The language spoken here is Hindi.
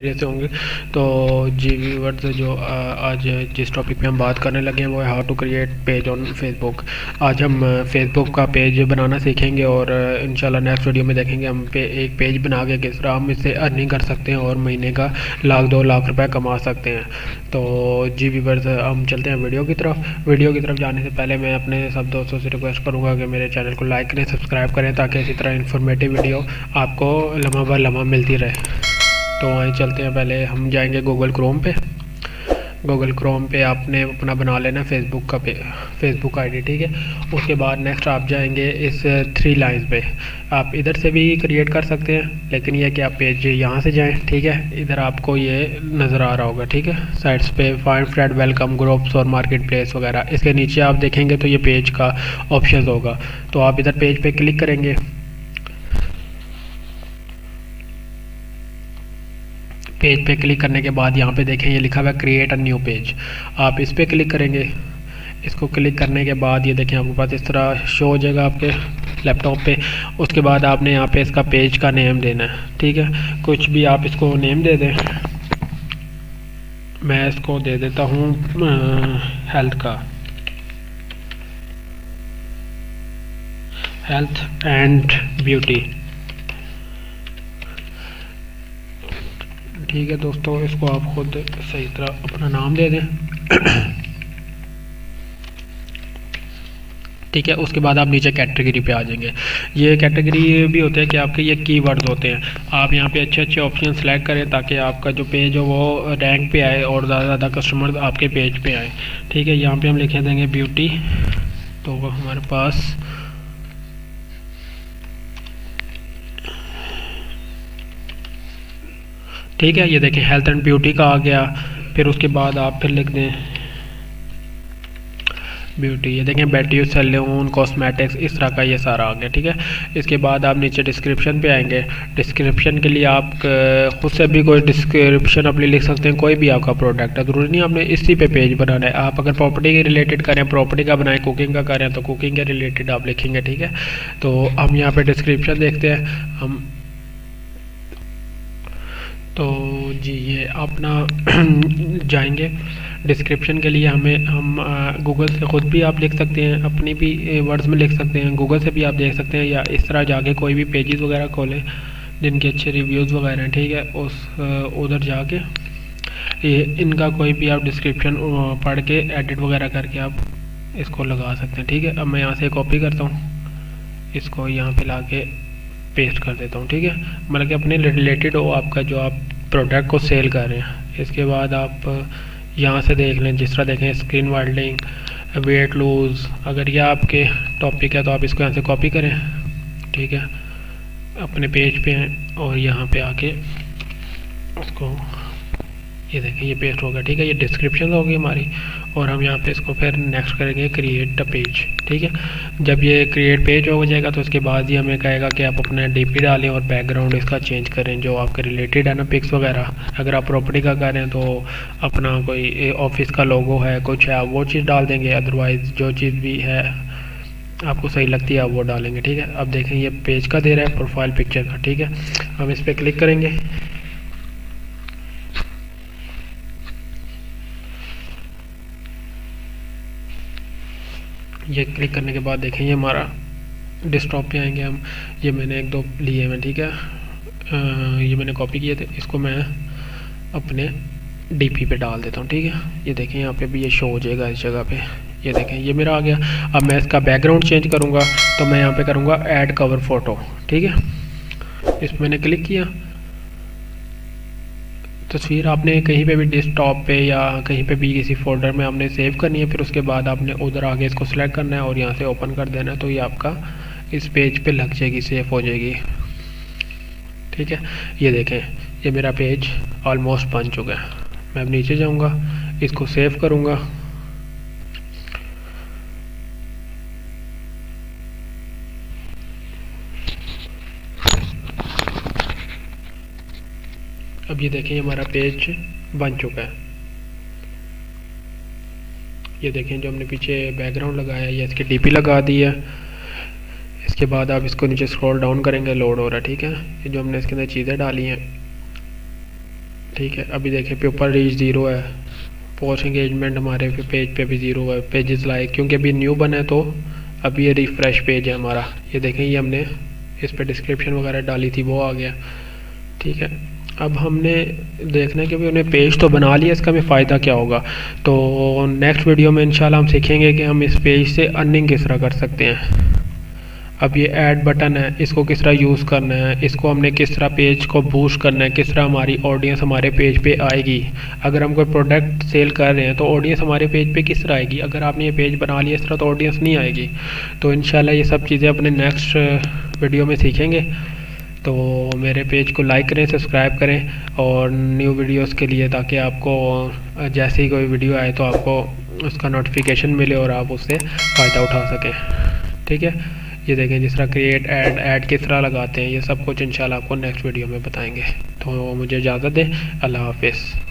से होंगे। तो जी व्यूवर्स, जो आज जिस टॉपिक पे हम बात करने लगे हैं, वो है how to create page on Facebook आज हम फेसबुक का पेज बनाना सीखेंगे और इंशाल्लाह नेक्स्ट वीडियो में देखेंगे हम पे, एक पेज बना के किस तरह हम इससे अर्निंग कर सकते हैं और महीने का लाख, दो लाख रुपए कमा सकते हैं। तो जी व्यूवर्स, हम चलते हैं वीडियो की तरफ़। वीडियो की तरफ़ जाने से पहले मैं अपने सब दोस्तों से रिक्वेस्ट करूँगा कि मेरे चैनल को लाइक करें सब्सक्राइब करें, ताकि इसी तरह इन्फॉर्मेटिव वीडियो आपको लम्हा बर लम्हा मिलती रहे। तो वहीं चलते हैं। पहले हम जाएँगे गूगल क्रोम पे। गूगल क्रोम पे आपने अपना बना लेना फेसबुक का पे फेसबुक आईडी ठीक है? उसके बाद नेक्स्ट आप जाएँगे इस थ्री लाइंस पे। आप इधर से भी क्रिएट कर सकते हैं, लेकिन यह कि आप पेज यहाँ से जाएँ, ठीक है? इधर आपको ये नज़र आ रहा होगा, ठीक है? साइट्स पे फाइंड फ्रेड वेलकम ग्रुप्स और मार्केट प्लेस वगैरह। इसके नीचे आप देखेंगे तो ये पेज का ऑप्शन होगा। तो आप इधर पेज पर पे क्लिक करेंगे। पेज पे क्लिक करने के बाद यहाँ पे देखें, ये लिखा हुआ है क्रिएट अ न्यू पेज आप इस पर क्लिक करेंगे, इसको क्लिक करने के बाद ये देखें, आपके पास इस तरह शो हो जाएगा आपके लैपटॉप पे. उसके बाद आपने यहाँ पे इसका पेज का नेम देना है, ठीक है? कुछ भी आप इसको नेम दे दें, मैं इसको दे देता हूँ हेल्थ का. हेल्थ एंड ब्यूटी ठीक है दोस्तों, इसको आप खुद सही तरह अपना नाम दे दें। ठीक है, उसके बाद आप नीचे कैटेगरी पे आ जाएँगे। ये कैटेगरी भी होते हैं कि आपके ये कीवर्ड्स होते हैं। आप यहाँ पे अच्छे अच्छे ऑप्शन सेलेक्ट करें ताकि आपका जो पेज हो वो रैंक पे आए और ज़्यादा ज़्यादा कस्टमर आपके पेज पे आए। ठीक है, यहाँ पे हम लिखे देंगे ब्यूटी तो वो हमारे पास ठीक है, ये देखें हेल्थ एंड ब्यूटी का आ गया। फिर उसके बाद आप फिर लिख दें ब्यूटी ये देखें, बैटरी, सेलून कॉस्मेटिक्स इस तरह का ये सारा आ गया, ठीक है? इसके बाद आप नीचे डिस्क्रिप्शन पे आएँगे। डिस्क्रिप्शन के लिए आप खुद से भी कोई डिस्क्रिप्शन अपनी लिख सकते हैं, कोई भी आपका प्रोडक्ट है। ज़रूरी नहीं आपने इसी पे पेज बनाना है। आप अगर प्रॉपर्टी के रिलेटेड करें प्रॉपर्टी का बनाएँ कुकिंग का करें तो कुकिंग के रिलेटेड आप लिखेंगे, ठीक है? तो हम यहाँ पर डिस्क्रिप्शन देखते हैं। हम तो जी, ये अपना जाएँगे। डिस्क्रिप्शन के लिए हमें, हम गूगल से ख़ुद भी आप लिख सकते हैं, अपनी भी वर्ड्स में लिख सकते हैं। गूगल से भी आप देख सकते हैं या इस तरह जाके कोई भी पेजेस वगैरह खोलें, जिनके अच्छे रिव्यूज़ वगैरह हैं, ठीक है? उस उधर जाके, ये, इनका कोई भी आप डिस्क्रिप्शन पढ़ के एडिट वगैरह करके आप इसको लगा सकते हैं, ठीक है? अब मैं यहाँ से कॉपी करता हूँ। इसको यहाँ पे ला के पेस्ट कर देता हूँ, ठीक है? मतलब कि अपने रिलेटेड हो आपका जो आप प्रोडक्ट को सेल कर रहे हैं। इसके बाद आप यहाँ से देख लें, जिस तरह देखें स्क्रीन वाइल्डिंग वेट लूज़ अगर यह आपके टॉपिक है तो आप इसको यहाँ से कॉपी करें, ठीक है? अपने पेज पे और यहाँ पे आके उसको ये देखें ये पेस्ट होगा ठीक है? ये डिस्क्रिप्शन होगी हमारी और हम यहाँ पे इसको फिर नेक्स्ट करेंगे क्रिएट द पेज ठीक है? जब ये क्रिएट पेज हो जाएगा तो उसके बाद ही हमें कहेगा कि आप अपना डीपी डालें और बैकग्राउंड इसका चेंज करें, जो आपके रिलेटेड है ना पिक्स वगैरह। अगर आप प्रॉपर्टी का करें तो अपना कोई ऑफ़िस का लोगो है, कुछ है वो चीज़ डाल देंगे अदरवाइज़ जो चीज़ भी है, आपको सही लगती है, आप वो डालेंगे, ठीक है? अब देखें, ये पेज का दे रहा है प्रोफ़ाइल पिक्चर का, ठीक है? हम इस पर क्लिक करेंगे। ये क्लिक करने के बाद देखें, ये हमारा डेस्कटॉप पे आएँगे हम। ये मैंने एक दो लिए हैं, ठीक है? ये मैंने कॉपी किए थे, इसको मैं अपने डीपी पे डाल देता हूँ, ठीक है? ये देखें, यहाँ पे भी ये शो हो जाएगा इस जगह पे। ये देखें, ये मेरा आ गया। अब मैं इसका बैकग्राउंड चेंज करूँगा तो मैं यहाँ पे करूँगा ऐड कवर फ़ोटो ठीक है? इस मैंने क्लिक किया। तस्वीर आपने कहीं पे भी डेस्कटॉप पे या कहीं पे भी किसी फोल्डर में आपने सेव करनी है, फिर उसके बाद आपने उधर आगे इसको सेलेक्ट करना है और यहाँ से ओपन कर देना है तो ये आपका इस पेज पे लग जाएगी सेव हो जाएगी। ठीक है? ये देखें, ये मेरा पेज ऑलमोस्ट बन चुका है। मैं अब नीचे जाऊँगा, इसको सेव करूँगा। अब ये देखें हमारा पेज बन चुका है। ये देखें जो हमने पीछे बैकग्राउंड लगाया, या इसकी डीपी लगा दी है। इसके बाद आप इसको नीचे स्क्रॉल डाउन करेंगे लोड हो रहा है, ठीक है? ये जो हमने इसके अंदर चीज़ें डाली हैं, ठीक है? अभी देखें पेपर रीच ज़ीरो है। पोस्ट इंगेजमेंट हमारे पेज पे भी ज़ीरो है पेजेस लाइक क्योंकि अभी न्यू बना है तो अभी ये रिफ़्रेश पेज है हमारा। ये देखें, ये हमने इस पर डिस्क्रिप्शन वगैरह डाली थी, वो आ गया, ठीक है? अब हमने देखना है कि भाई उन्हें पेज तो बना लिया, इसका हमें फ़ायदा क्या होगा? तो नेक्स्ट वीडियो में इंशाल्लाह हम सीखेंगे कि हम इस पेज से अर्निंग किस तरह कर सकते हैं। अब ये ऐड बटन है, इसको किस तरह यूज़ करना है, इसको हमने किस तरह पेज को बूस्ट करना है, किस तरह हमारी ऑडियंस हमारे पेज पे आएगी। अगर हम कोई प्रोडक्ट सेल कर रहे हैं तो ऑडियंस हमारे पेज पे किस तरह आएगी? अगर आपने ये पेज बना लिया, इस तरह तो ऑडियंस नहीं आएगी। तो इन ये सब चीज़ें अपने नेक्स्ट वीडियो में सीखेंगे। तो मेरे पेज को लाइक करें सब्सक्राइब करें और न्यू वीडियोस के लिए ताकि आपको जैसे ही कोई वीडियो आए तो आपको उसका नोटिफिकेशन मिले और आप उससे फ़ायदा उठा सकें। ठीक है? ये देखें जिस तरह क्रिएट एड ऐड किस तरह लगाते हैं, ये सब कुछ इंशाल्लाह आपको नेक्स्ट वीडियो में बताएँगे। तो मुझे इजाज़त दें। अल्लाह हाफिज़।